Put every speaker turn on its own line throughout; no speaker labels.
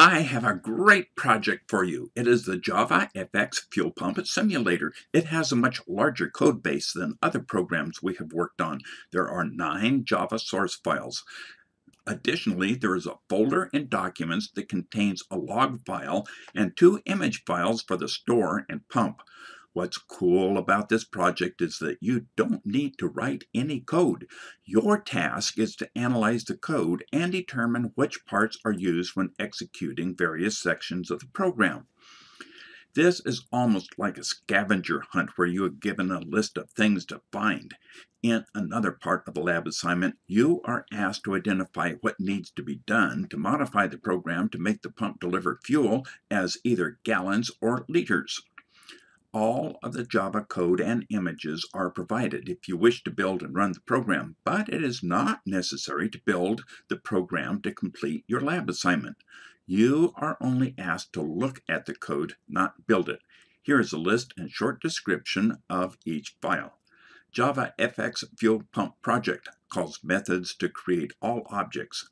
I have a great project for you. It is the Java FX Fuel Pump Simulator. It has a much larger code base than other programs we have worked on. There are nine Java source files. Additionally, there is a folder in Documents that contains a log file and two image files for the store and pump. What's cool about this project is that you don't need to write any code. Your task is to analyze the code and determine which parts are used when executing various sections of the program. This is almost like a scavenger hunt where you are given a list of things to find. In another part of the lab assignment, you are asked to identify what needs to be done to modify the program to make the pump deliver fuel as either gallons or liters. All of the Java code and images are provided if you wish to build and run the program, but it is not necessary to build the program to complete your lab assignment. You are only asked to look at the code, not build it. Here is a list and short description of each file. Java FX Fuel Pump Project calls methods to create all objects.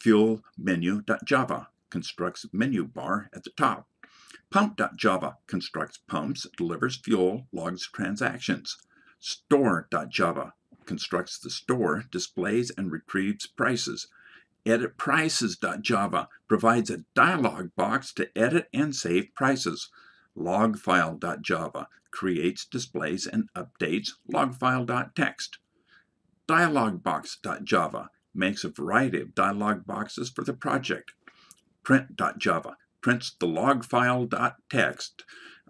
Fuel menu.java constructs menu bar at the top. Pump.java constructs pumps, delivers fuel, logs transactions. Store.java constructs the store, displays, and retrieves prices. EditPrices.java provides a dialog box to edit and save prices. Logfile.java creates, displays, and updates logfile.txt. Dialogbox.java makes a variety of dialog boxes for the project. Print.java prints the log file.txt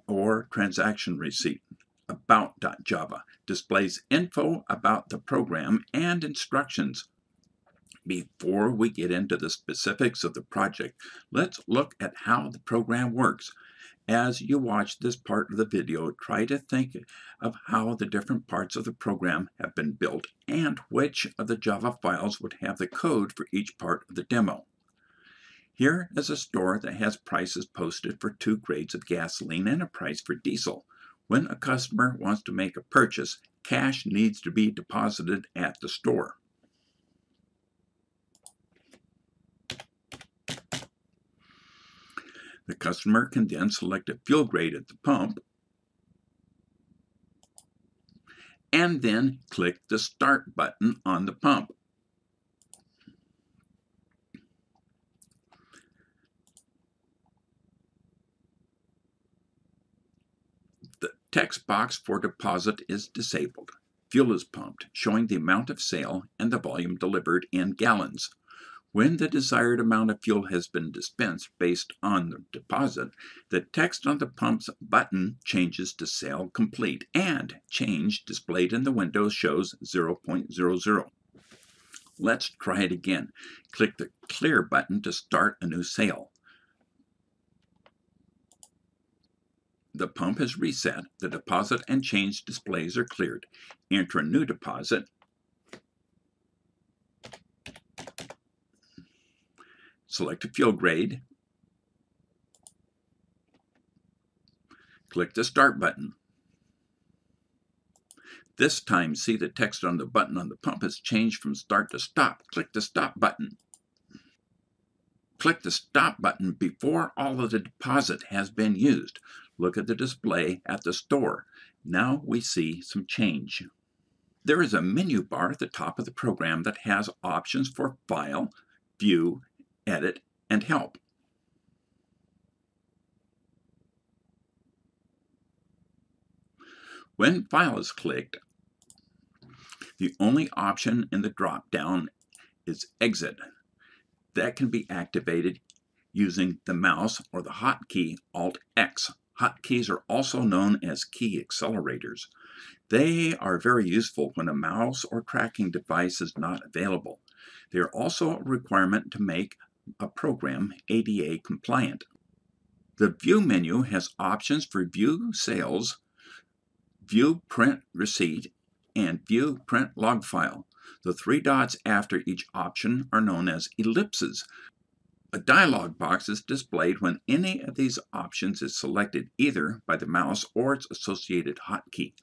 or transaction receipt. About.java displays info about the program and instructions. Before we get into the specifics of the project, let's look at how the program works. As you watch this part of the video, try to think of how the different parts of the program have been built and which of the Java files would have the code for each part of the demo. Here is a store that has prices posted for two grades of gasoline and a price for diesel. When a customer wants to make a purchase, cash needs to be deposited at the store. The customer can then select a fuel grade at the pump and then click the Start button on the pump. Text box for deposit is disabled. Fuel is pumped, showing the amount of sale and the volume delivered in gallons. When the desired amount of fuel has been dispensed based on the deposit, the text on the pump's button changes to sale complete and change displayed in the window shows 0.00. Let's try it again. Click the clear button to start a new sale. The pump is reset, the deposit and change displays are cleared. Enter a new deposit. Select a fuel grade. Click the Start button. This time, see the text on the button on the pump has changed from Start to Stop. Click the Stop button. Click the Stop button before all of the deposit has been used. Look at the display at the store. Now we see some change. There is a menu bar at the top of the program that has options for File, View, Edit, and Help. When File is clicked, the only option in the drop-down is Exit. That can be activated using the mouse or the hotkey Alt-X. Hotkeys are also known as key accelerators. They are very useful when a mouse or tracking device is not available. They are also a requirement to make a program ADA compliant. The View menu has options for View Sales, View Print Receipt, and View Print Log File. The three dots after each option are known as ellipses. A dialog box is displayed when any of these options is selected either by the mouse or its associated hotkey.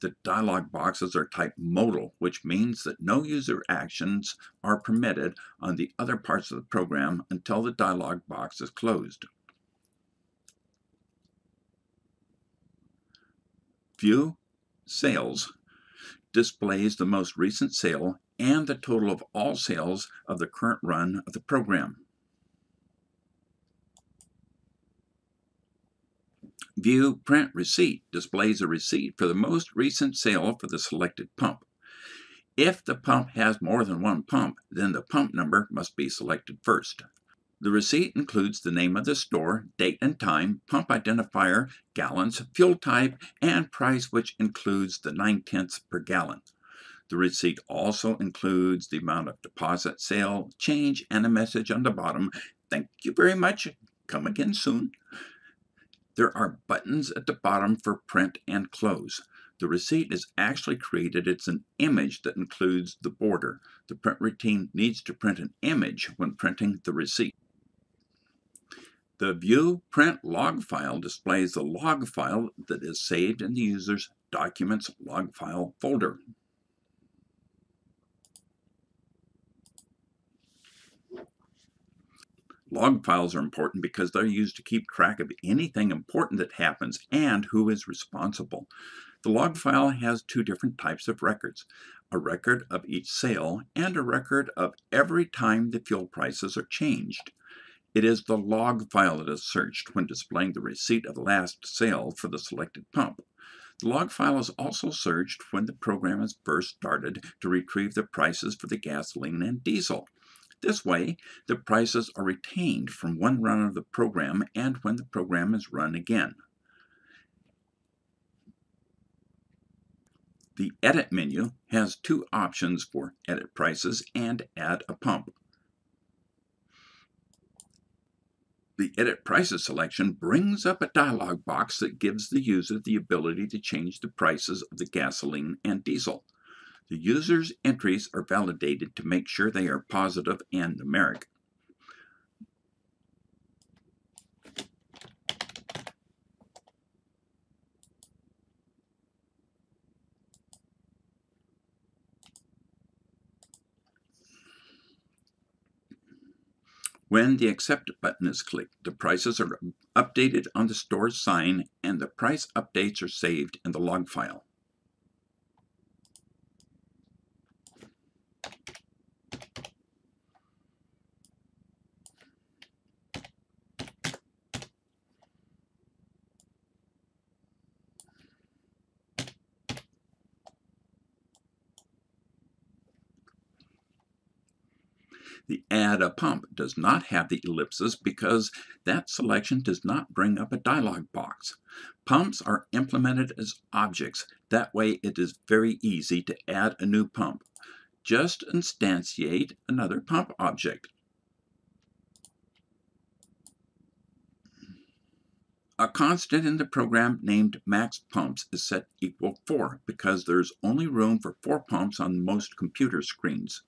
The dialog boxes are type modal, which means that no user actions are permitted on the other parts of the program until the dialog box is closed. View Sales displays the most recent sale and the total of all sales of the current run of the program. View Print Receipt displays a receipt for the most recent sale for the selected pump. If the pump has more than one pump, then the pump number must be selected first. The receipt includes the name of the store, date and time, pump identifier, gallons, fuel type, and price, which includes the 9 tenths per gallon. The receipt also includes the amount of deposit, sale, change, and a message on the bottom. Thank you very much. Come again soon. There are buttons at the bottom for print and close. The receipt is actually created. It's an image that includes the border. The print routine needs to print an image when printing the receipt. The View Print log file displays the log file that is saved in the user's Documents log file folder. Log files are important because they're used to keep track of anything important that happens and who is responsible. The log file has two different types of records, a record of each sale and a record of every time the fuel prices are changed. It is the log file that is searched when displaying the receipt of the last sale for the selected pump. The log file is also searched when the program is first started to retrieve the prices for the gasoline and diesel. This way, the prices are retained from one run of the program and when the program is run again. The Edit menu has two options for Edit Prices and Add a Pump. The Edit Prices selection brings up a dialog box that gives the user the ability to change the prices of the gasoline and diesel. The user's entries are validated to make sure they are positive and numeric. When the Accept button is clicked, the prices are updated on the store's sign and the price updates are saved in the log file. The add a pump does not have the ellipses because that selection does not bring up a dialog box. Pumps are implemented as objects. That way it is very easy to add a new pump. Just instantiate another pump object. A constant in the program named max pumps is set equal 4 because there's only room for 4 pumps on most computer screens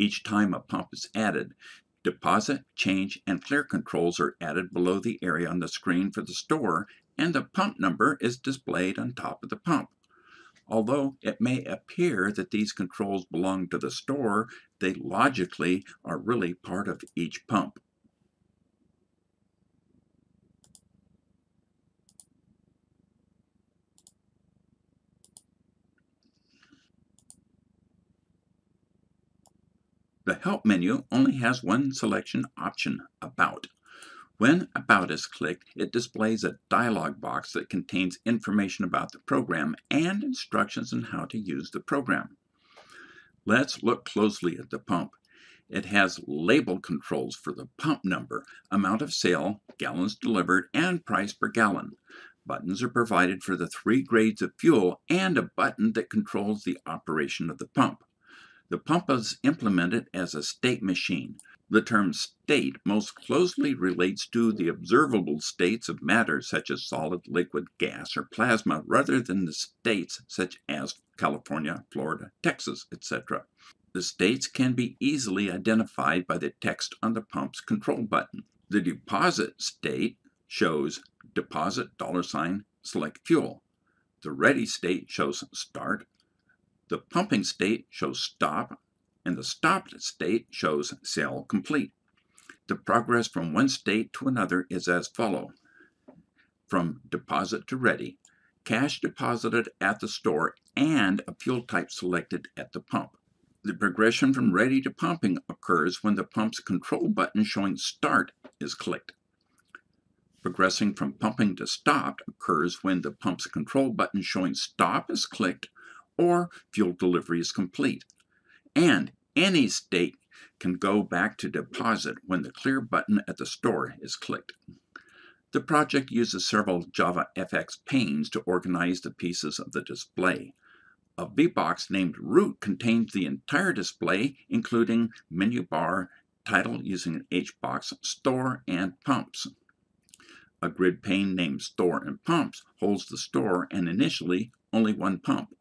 each time a pump is added. Deposit, change, and clear controls are added below the area on the screen for the store, and the pump number is displayed on top of the pump. Although it may appear that these controls belong to the store, they logically are really part of each pump. The Help menu only has one selection option, About. When About is clicked, it displays a dialog box that contains information about the program and instructions on how to use the program. Let's look closely at the pump. It has label controls for the pump number, amount of sale, gallons delivered, and price per gallon. Buttons are provided for the three grades of fuel and a button that controls the operation of the pump. The pump is implemented as a state machine. The term state most closely relates to the observable states of matter such as solid, liquid, gas, or plasma rather than the states such as California, Florida, Texas, etc. The states can be easily identified by the text on the pump's control button. The deposit state shows deposit dollar sign select fuel. The ready state shows start, the pumping state shows stop, and the stopped state shows sale complete. The progress from one state to another is as follow. From deposit to ready, cash deposited at the store and a fuel type selected at the pump. The progression from ready to pumping occurs when the pump's control button showing start is clicked. Progressing from pumping to stopped occurs when the pump's control button showing stop is clicked or fuel delivery is complete. And any state can go back to deposit when the clear button at the store is clicked. The project uses several JavaFX panes to organize the pieces of the display. A VBox named root contains the entire display, including menu bar, title using an HBox, store, and pumps. A grid pane named store and pumps holds the store and initially only one pump.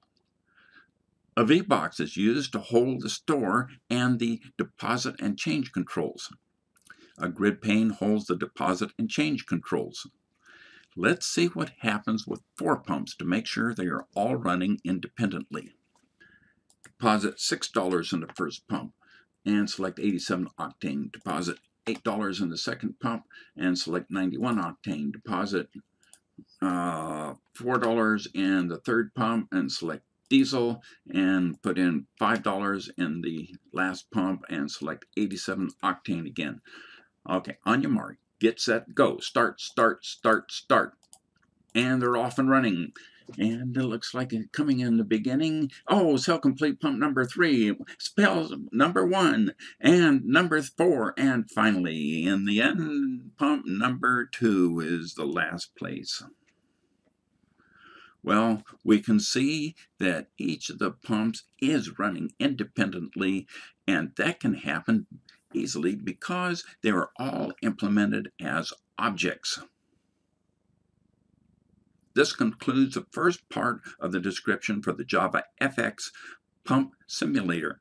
A VBox is used to hold the store and the deposit and change controls. A grid pane holds the deposit and change controls. Let's see what happens with four pumps to make sure they are all running independently. Deposit $6 in the first pump and select 87 octane. Deposit $8 in the second pump and select 91 octane. Deposit uh, $4 in the third pump and select diesel and put in $5 in the last pump and select 87 octane again. Okay, on your mark, get set, go. Start, start, start, start. And they're off and running. And it looks like it coming in the beginning. Oh, cell complete pump number three, spells number one, and number four, and finally, in the end, pump number two is the last place. Well, we can see that each of the pumps is running independently, and that can happen easily because they are all implemented as objects. This concludes the first part of the description for the Java FX Pump Simulator.